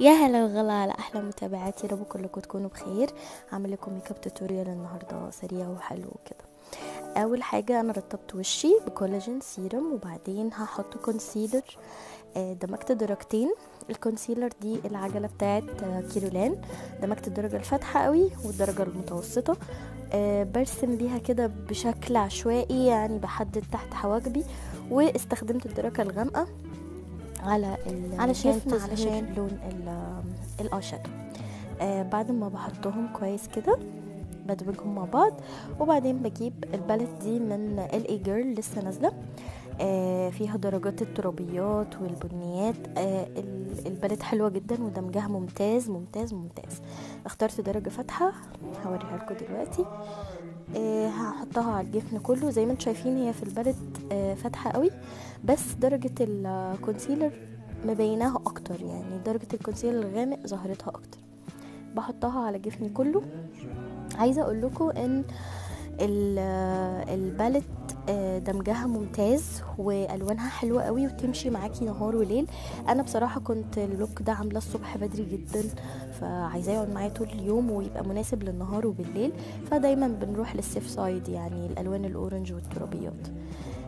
يا هلا وغلا على أحلى متابعاتي. يا رب كلكم تكونوا بخير. هعمل لكم make up tutorial النهارده سريع وحلو وكده. أول حاجة أنا رطبت وشي ب collagen serum وبعدين هحط concealer آه، دمجت درجتين. ال concealer دي العجلة بتاعت آه، كيرولان. دمجت الدرجة الفاتحة قوي والدرجة المتوسطة. آه، برسم بيها كده بشكل عشوائي يعني بحدد تحت حواجبي. واستخدمت الدرجة الغامقة. على علشان الجفن تظهر علشان لون shadow آه بعد ما بحطهم كويس كده بدمجهم مع بعض وبعدين بجيب ال palette دي من ال اي جيرل لسه نازلة. آه فيها درجات الترابيات والبنيات. آه ال- ال palette حلوة جدا ودمجها ممتاز ممتاز ممتاز. اخترت درجة فاتحة هوريها لكم دلوقتي. هحطها على الجفن كله. زي ما أنتم شايفين هي في ال palette آه فاتحة قوي. بس درجة ال concealer مبيناها أكتر يعني. درجة ال concealer الغامق ظهرتها أكتر. بحطها على جفني كله. عايزة أقول لكم إن ال- ال palette آه، دمجها ممتاز والوانها حلوة قوي وتمشي معاكي نهار وليل. أنا بصراحة كنت ال look ده عاملاه الصبح بدري جدا فعايزاه يقعد معايا طول اليوم ويبقى مناسب للنهار وبالليل. فدايما بنروح لل safe side يعني الألوان ال orange والترابيات.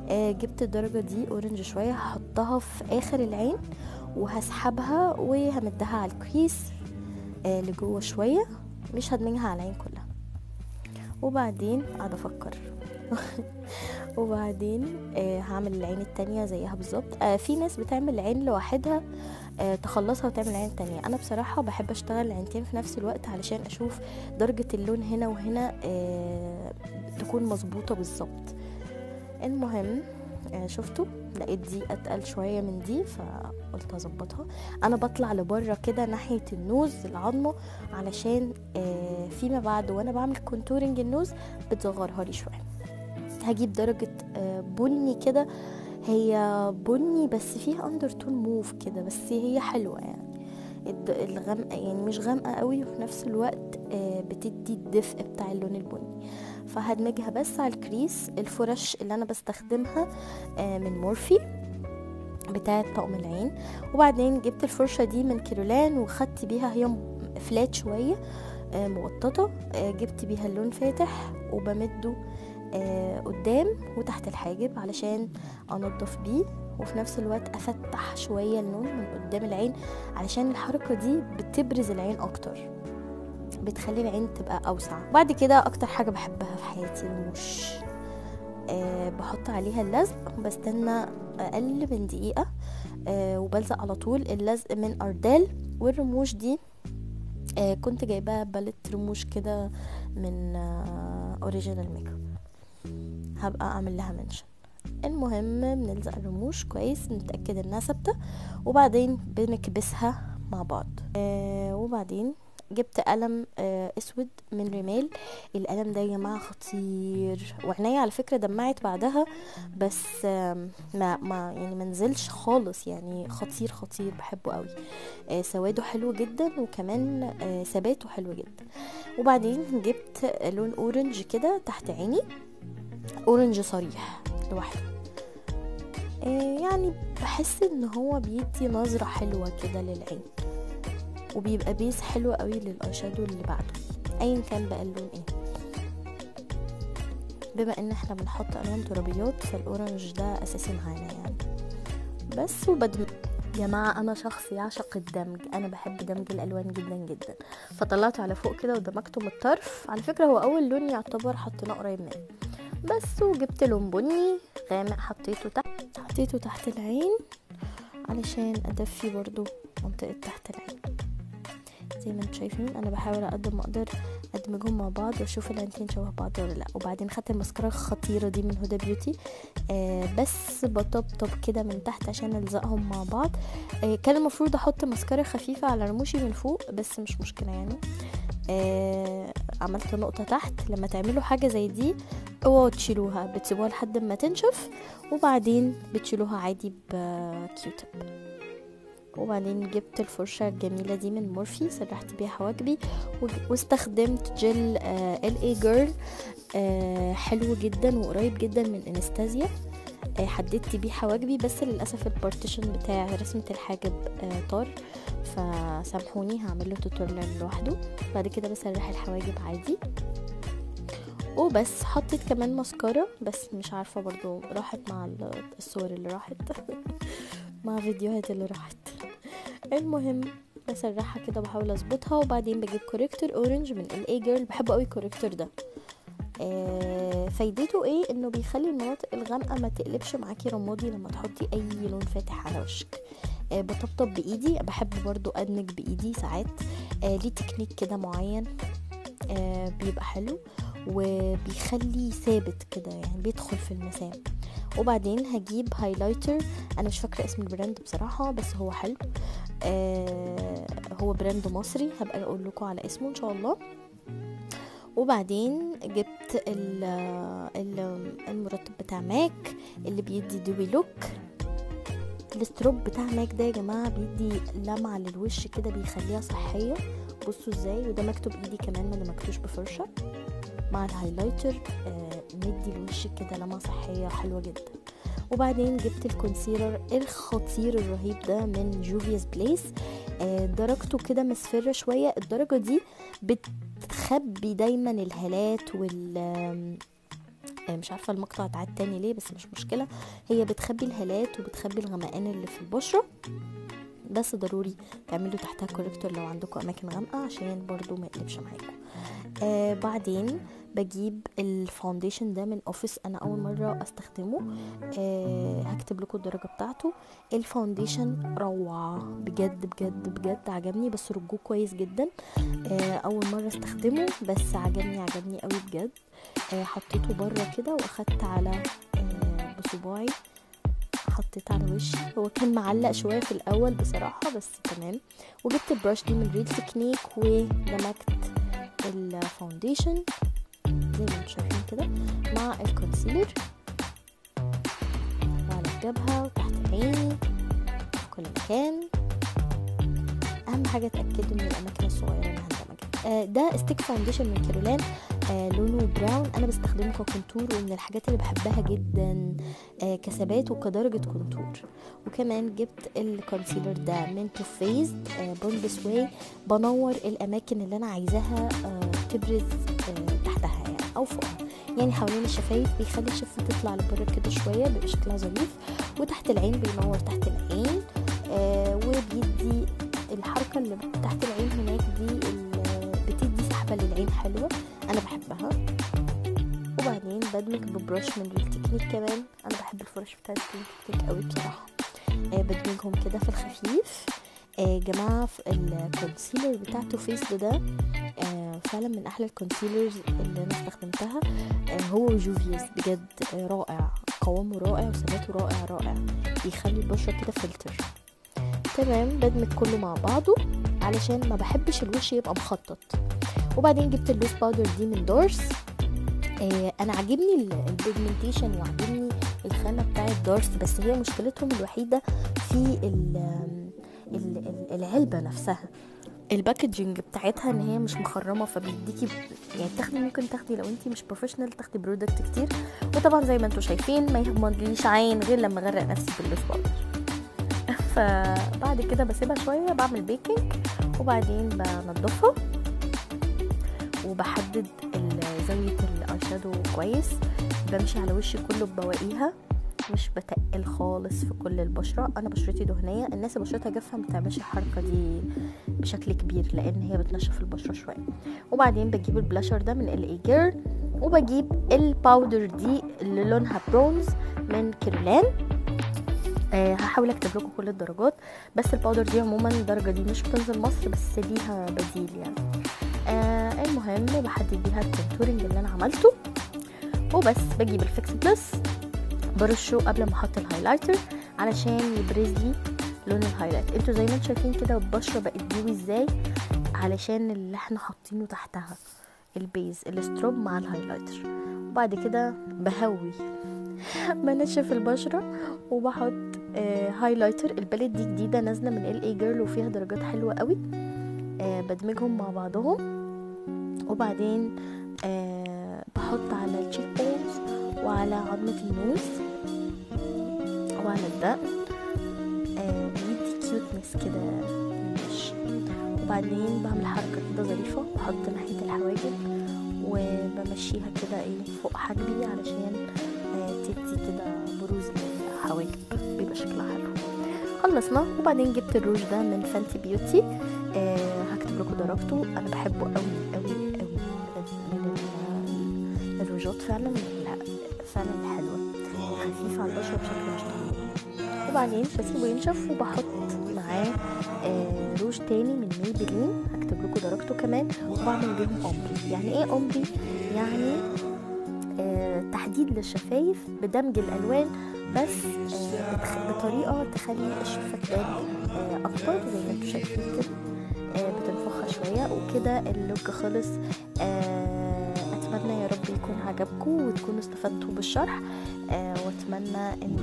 آه، جبت الدرجة دي orange شوية هحطها في آخر العين وهسحبها وهمدها على ال crease آه، لجوه شوية مش هدمجها على العين كلها. وبعدين قاعدة أفكر. وبعدين آه هعمل العين التانية زيها بالظبط. آه في ناس بتعمل العين لوحدها آه تخلصها وتعمل العين التانية أنا بصراحة بحب أشتغل العينتين في نفس الوقت علشان أشوف درجة اللون هنا وهنا تكون مظبوطة بالظبط. المهم شفتوا؟ لقيت دي أتقل شوية من دي فقلت أظبطها. أنا بطلع لبرة كده ناحية ال nose العظمة علشان فيما بعد وأنا بعمل contouring ال nose بتصغرها لي شوية. هجيب درجة آه بني كده. هي بني بس فيها undertone موف كده بس هي حلوة يعني. الغامقة يعني مش غامقة قوي وفي نفس الوقت آه بتدي الدفء بتاع اللون البني. فهدمجها بس على الكريس. الفرش اللي أنا بستخدمها آه من مورفي بتاعة طقم العين. وبعدين جبت الفرشة دي من كيرولان وخدت بيها هي فلات شوية آه، جبت بيها اللون فاتح وبمده قدام وتحت الحاجب علشان انضف بيه وفي نفس الوقت افتح شوية اللون من قدام العين علشان الحركة دي بتبرز العين أكتر بتخلي العين تبقى اوسع. بعد كده أكتر حاجة بحبها في حياتي الرموش أه بحط عليها اللزق وبستنى أقل من دقيقة أه وبلزق على طول اللزق من Ardell. والرموش دي أه كنت جايباها palette رموش كده من Original Makeup هبقى أعمل لها منشن المهم بنلزق الرموش كويس نتاكد إنها ثابتة وبعدين بنكبسها مع بعض. أه وبعدين جبت قلم آه، أسود من ريمال القلم ده يا جماعة خطير. وعناية على فكرة دمعت بعدها بس آم، ما ما يعني منزلش خالص. يعني خطير خطير بحبه قوي. آه، سواده حلو جدا وكمان آه، ثباته حلو جدا. وبعدين جبت لون orange كده تحت عيني. orange صريح لوحده. آه، يعني بحس إن هو بيدي نظرة حلوة كده للعين وبيبقى base حلو قوي لل eye shadow اللي بعده ايا كان بقى اللون إيه. بما إن إحنا بنحط ألوان ترابيات فال orange ده أساسي معانا يعني. بس وبدمج يا جماعة أنا شخص يعشق الدمج. أنا بحب دمج الألوان جدا جدا. فطلعته على فوق كده ودمجته من الطرف. على فكرة هو أول لون يعتبر حطيناه قريب منه. بس وجبت لون بني غامق حطيته تحت. حطيته تحت العين علشان أدفي برضو منطقة تحت العين. زي ما أنتم شايفين أنا بحاول على قد ما أقدر أدمجهم مع بعض وأشوف العينتين شبه بعض ولا لأ. وبعدين خدت المسكرة الخطيرة دي من هدى بيوتي آه بس بطبطب كده من تحت عشان ألزقهم مع بعض. آه كان المفروض أحط مسكرة خفيفة على رموشي من فوق بس مش مشكلة يعني. آه عملت نقطة تحت. لما تعملوا حاجة زي دي اوعوا تشيلوها بتسيبوها لحد ما تنشف وبعدين بتشيلوها عادي بكيوتب وبعدين جبت الفرشة الجميلة دي من مورفي سرحت بيها حواجبي واستخدمت جل ال اي جيرل حلو جدا وقريب جدا من انستازيا آه، حددت بيه حواجبي بس للأسف ال partition بتاع رسمة الحاجب آه، طار. فسامحوني هعمل له tutorial لوحده. بعد كده بسرح الحواجب عادي. وبس حطيت كمان ماسكارا بس مش عارفة برضو راحت مع ال- الصور اللي راحت. مع فيديوهات اللي راحت. المهم بسرحها كده بحاول أظبطها وبعدين بجيب corrector orange من L.A. Girl بحب قوي ال corrector ده. آه، فايدته إيه؟ إنه بيخلي المناطق الغامقة ما تقلبش معاكي رمادي لما تحطي أي لون فاتح على وشك. آه، بطبطب بإيدي. بحب برضو أدمج بإيدي ساعات. آه، ليه تكنيك كده معين. بيبقى حلو. وبيخلي ثابت كده يعني بيدخل في المسام. وبعدين هجيب highlighter أنا مش فاكرة اسم ال brand بصراحة بس هو حلو. آه هو brand مصري. هبقى أقول لكم على اسمه إن شاء الله. وبعدين جبت ال ال المرطب بتاع MAC اللي بيدي dewy look ال strobe بتاع MAC ده يا جماعة بيدي لمعة للوش كده بيخليها صحية. بصوا إزاي وده مكتوب إيدي كمان ما دمجتوش بفرشة. مع ال highlighter آه مدي الوش كده لمعه صحية حلوة جدا. وبعدين جبت ال concealer الخطير الرهيب ده من Juvia's Place آه درجته كده مصفرة شوية. الدرجة دي بتخبي دايما الهالات وال آه، مش عارفة المقطع اتعاد تاني ليه بس مش مشكلة. هي بتخبي الهالات وبتخبي الغمقان اللي في البشرة. بس ضروري تعملوا تحتها corrector لو عندكم أماكن غامقة عشان برضو ما يقلبش معاكم. آه بعدين بجيب ال foundation ده من اوفيس أنا أول مرة أستخدمه. آه هكتب لكم الدرجة بتاعته. ال foundation روعة. بجد بجد بجد عجبني. بس رجوه كويس جدا. آه أول مرة أستخدمه بس عجبني عجبني قوي بجد. آه حطيته بره كده وأخدت على آه بصباعي. حطيت على وشي. هو كان معلق شوية في الأول بصراحة بس تمام. وجبت ال brush دي من Real Techniques ودمجت ال foundation أنتم شايفين كده مع ال concealer. وعلى الجبهة وتحت عيني كل مكان. أهم حاجة اتأكدوا من الأماكن الصغيرة اللي هندمجها آه ده stick foundation من Kryolan آه لونه brown أنا بستخدمه ك contour ومن الحاجات اللي بحبها جدا آه كثبات وكدرجة contour. وكمان جبت ال concealer ده من تو بوندس واي بنور الأماكن اللي أنا عايزاها تبرز أو فوقها يعني حوالين الشفايف بيخلي الشفه تطلع لبره كده شوية بيبقى شكلها ظريف وتحت العين بينور تحت العين آه وبيدي الحركة اللي تحت العين هناك دي بتدي سحبة للعين حلوة أنا بحبها. وبعدين بدمج ب brush من Real Techniques كمان أنا بحب الفرش بتاعت Real Techniques قوي بصراحة. آه بدمجهم كده في الخفيف. آه جماعة في ال concealer بتاع Juvia's ده آه فعلا من أحلى ال concealers اللي أنا استخدمتها. آه هو Juvia's بجد آه رائع. قوامه رائع وثباته رائع رائع. بيخلي البشرة كده فلتر تمام. بدمج كله مع بعضه علشان ما بحبش الوش يبقى مخطط. وبعدين جبت ال loose powder دي من دورس. آه أنا عاجبني ال pigmentation وعاجبني الخامة بتاعت دارس بس هي مشكلتهم الوحيدة في ال- العلبة نفسها. ال packaging بتاعتها إن هي مش مخرمه فبيديكي يعني تاخدي ممكن تاخدي لو انتي مش professional تاخدي product كتير. وطبعا زي ما أنتم شايفين ما يهمليش عين غير لما أغرق نفسي بال loose powder فبعد كده بسيبها شوية بعمل baking وبعدين بنضفها. وبحدد زاوية ال eye shadow كويس. بمشي على وشي كله ببواقيها مش بتقل خالص في كل البشرة. أنا بشرتي دهنية. الناس اللي بشرتها جافة ما بتعملش الحركة دي بشكل كبير لأن هي بتنشف البشرة شوية. وبعدين بجيب البلاشر ده من L.A. Girl وبجيب ال powder دي اللي لونها برونز من Guerlain آه هحاول أكتب لكم كل الدرجات. بس ال powder دي عموما الدرجة دي مش بتنزل مصر بس ليها بديل يعني. آه المهم بحدد بيها ال contouring اللي أنا عملته. وبس بجيب ال Fix Plus. برشه قبل ما أحط ال highlighter علشان يبرز لي لون ال highlight أنتوا زي ما أنتوا شايفين كده البشرة بقت dewy إزاي؟ علشان اللي إحنا حاطينه تحتها ال base ال strobe مع ال highlighter وبعد كده بهوي. بنشف البشرة وبحط آه highlighter ال palette دي جديدة نازلة من L.A. Girl وفيها درجات حلوة قوي. آه بدمجهم مع بعضهم. وبعدين آه بحط على ال cheek bones وعلى عظمة ال nose وعلى الدقن بيدي cuteness كده للوش وبعدين بعمل حركة كده ظريفة. بحط ناحية الحواجب وبمشيها كده إيه فوق حاجبي علشان آه، تدي كده بروز للحواجب. بيبقى شكلها حلو. خلصنا. وبعدين جبت الروج ده من Fenty Beauty آه هكتب لكم درجته أنا بحبه قوي. الروجات فعلا لا، فعلا حلوة خفيفه على البشره بشكل مش طبيعي. وبعدين بسيبه ينشف وبحط معاه آه روج تاني من Maybelline. هكتب لكم درجته كمان وبعمل بيهم ombre يعني إيه ombre يعني آه تحديد للشفايف بدمج الألوان بس آه بطريقة تخلي الشفه تبان أكتر زي ما أنتم شايفين كده. بتنفخها شوية وكده ال look خلص. آه اتمنى يا رب يكون عجبكم وتكونوا استفدتوا بالشرح آه وأتمنى إن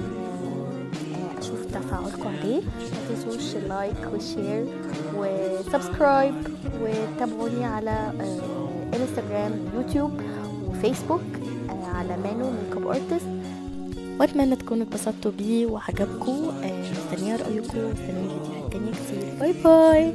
آه أشوف تفاعلكم عليه. ما تنسوش ال like وال share و subscribe وتابعوني على انستغرام يوتيوب وفيسبوك على Mano Makeup Artist وأتمنى تكونوا اتبسطتوا بيه وعجبكم آه مستنية رأيكم مستنيه فيديوهات تانية كتير. bye bye